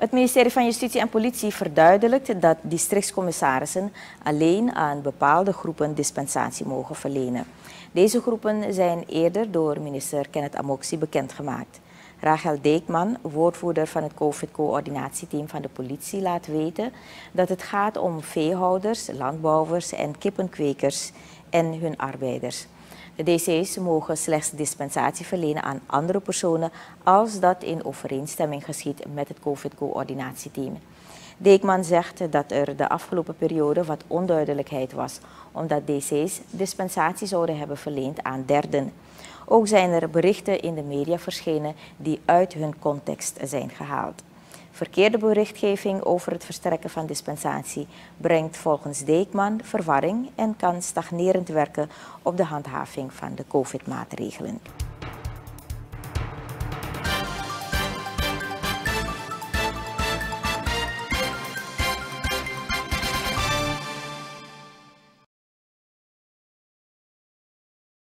Het ministerie van Justitie en Politie verduidelijkt dat districtscommissarissen alleen aan bepaalde groepen dispensatie mogen verlenen. Deze groepen zijn eerder door minister Kenneth Amoxie bekendgemaakt. Rachel Deekman, woordvoerder van het COVID-coördinatieteam van de politie, laat weten dat het gaat om veehouders, landbouwers en kippenkwekers en hun arbeiders. De DC's mogen slechts dispensatie verlenen aan andere personen als dat in overeenstemming geschiet met het COVID-coördinatieteam. Deekman zegt dat er de afgelopen periode wat onduidelijkheid was, omdat DC's dispensatie zouden hebben verleend aan derden. Ook zijn er berichten in de media verschenen die uit hun context zijn gehaald. Verkeerde berichtgeving over het verstrekken van dispensatie brengt volgens Deekman verwarring en kan stagnerend werken op de handhaving van de COVID-maatregelen.